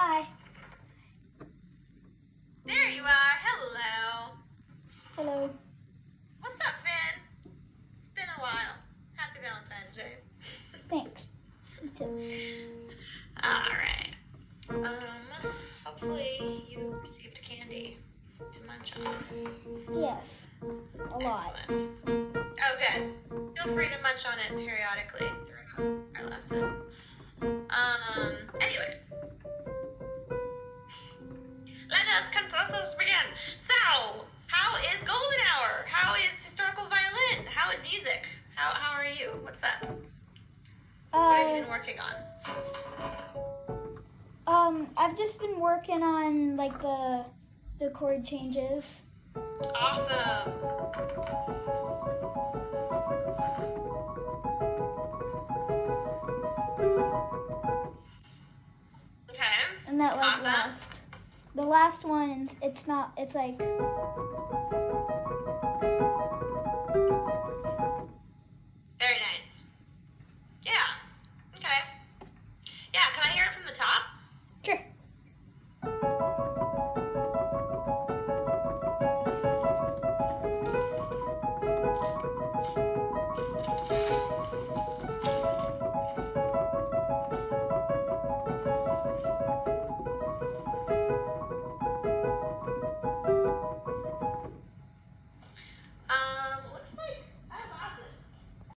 Hi. There you are. Hello. Hello. What's up, Finn? It's been a while. Happy Valentine's Day. Thanks. You too. All right. Um, hopefully you received candy to munch on. Yes. A lot. Excellent. Oh, good. Feel free to munch on it periodically you? What's up? What have you Uh, been working on? um, I've just been working on like the the chord changes. Awesome. Okay. And that like Awesome. last the last one it's not it's like